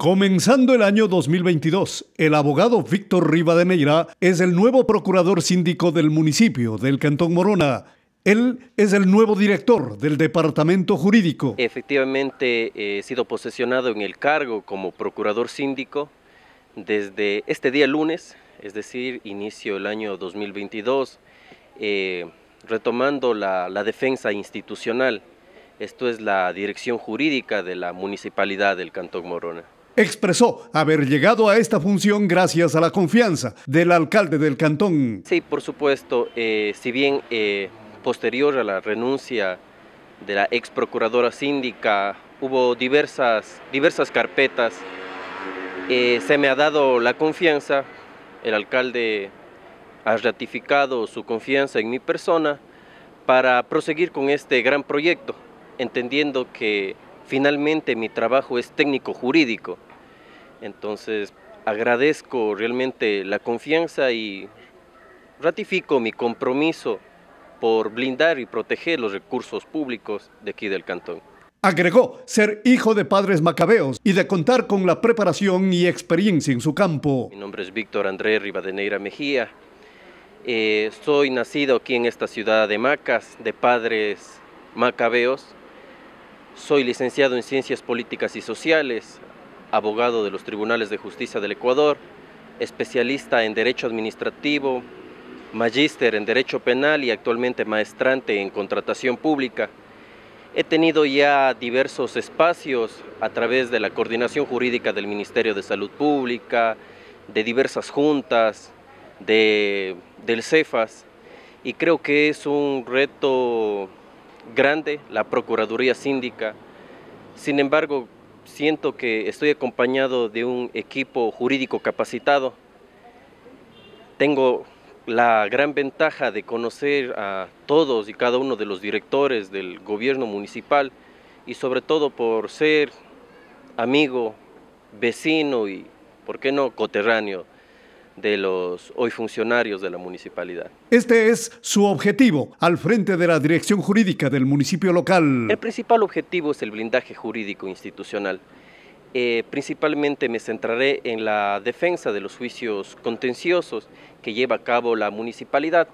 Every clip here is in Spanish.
Comenzando el año 2022, el abogado Víctor Rivadeneira es el nuevo procurador síndico del municipio del Cantón Morona. Él es el nuevo director del departamento jurídico. Efectivamente, he sido posesionado en el cargo como procurador síndico desde este día lunes, es decir, inicio el año 2022, eh, retomando la defensa institucional. Esto es la dirección jurídica de la municipalidad del Cantón Morona expresó haber llegado a esta función gracias a la confianza del alcalde del cantón. Sí, por supuesto, eh, si bien eh, posterior a la renuncia de la ex procuradora síndica hubo diversas, diversas carpetas, eh, se me ha dado la confianza, el alcalde ha ratificado su confianza en mi persona para proseguir con este gran proyecto, entendiendo que finalmente mi trabajo es técnico jurídico. Entonces agradezco realmente la confianza y ratifico mi compromiso por blindar y proteger los recursos públicos de aquí del cantón. Agregó ser hijo de padres macabeos y de contar con la preparación y experiencia en su campo. Mi nombre es Víctor André Rivadeneira Mejía. Eh, soy nacido aquí en esta ciudad de Macas, de padres macabeos. Soy licenciado en Ciencias Políticas y Sociales, abogado de los Tribunales de Justicia del Ecuador, especialista en Derecho Administrativo, magíster en Derecho Penal y actualmente maestrante en Contratación Pública. He tenido ya diversos espacios a través de la coordinación jurídica del Ministerio de Salud Pública, de diversas juntas, de, del CEFAS, y creo que es un reto grande la Procuraduría Síndica. Sin embargo, siento que estoy acompañado de un equipo jurídico capacitado. Tengo la gran ventaja de conocer a todos y cada uno de los directores del gobierno municipal y sobre todo por ser amigo, vecino y, ¿por qué no, coterráneo de los hoy funcionarios de la municipalidad. Este es su objetivo al frente de la dirección jurídica del municipio local. El principal objetivo es el blindaje jurídico institucional. Eh, principalmente me centraré en la defensa de los juicios contenciosos que lleva a cabo la municipalidad.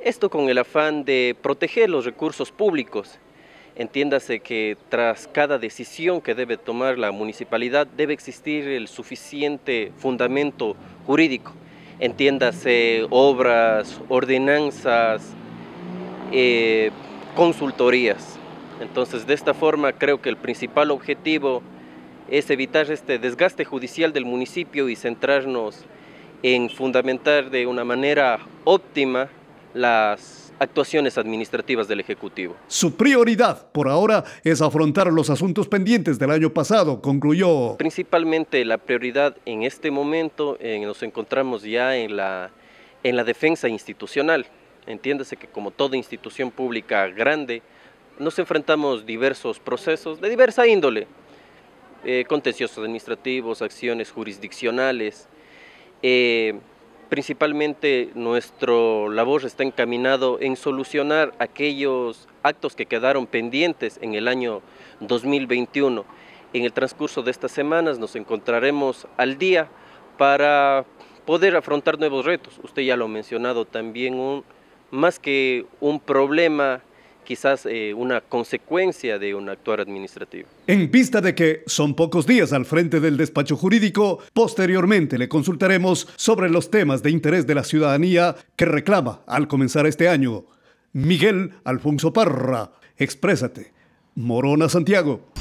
Esto con el afán de proteger los recursos públicos. Entiéndase que tras cada decisión que debe tomar la municipalidad debe existir el suficiente fundamento jurídico entiéndase obras, ordenanzas, eh, consultorías. Entonces, de esta forma creo que el principal objetivo es evitar este desgaste judicial del municipio y centrarnos en fundamentar de una manera óptima las actuaciones administrativas del Ejecutivo. Su prioridad por ahora es afrontar los asuntos pendientes del año pasado, concluyó. Principalmente la prioridad en este momento eh, nos encontramos ya en la, en la defensa institucional. Entiéndase que como toda institución pública grande, nos enfrentamos diversos procesos de diversa índole, eh, contenciosos administrativos, acciones jurisdiccionales, eh, Principalmente nuestro labor está encaminado en solucionar aquellos actos que quedaron pendientes en el año 2021. En el transcurso de estas semanas nos encontraremos al día para poder afrontar nuevos retos. Usted ya lo ha mencionado también, un, más que un problema quizás eh, una consecuencia de un actuar administrativo. En vista de que son pocos días al frente del despacho jurídico, posteriormente le consultaremos sobre los temas de interés de la ciudadanía que reclama al comenzar este año. Miguel Alfonso Parra, exprésate. Morona Santiago.